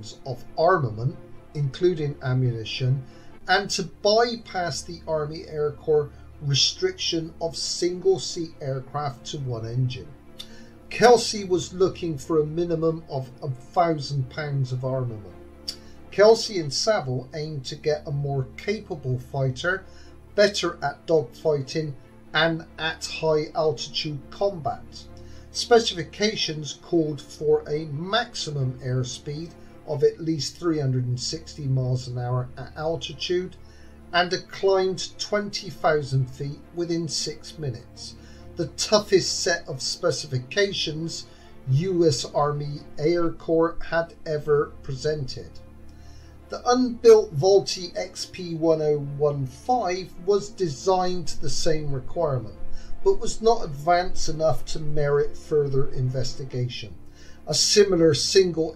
pounds of armament, including ammunition, and to bypass the Army Air Corps restriction of single seat aircraft to one engine. Kelsey was looking for a minimum of a thousand pounds of armament. Kelsey and Saville aimed to get a more capable fighter, better at dogfighting and at high altitude combat. Specifications called for a maximum airspeed of at least 360 miles an hour at altitude and a climb to 20,000 feet within six minutes. The toughest set of specifications US Army Air Corps had ever presented. The unbuilt Vultee XP1015 was designed to the same requirement, but was not advanced enough to merit further investigation. A similar single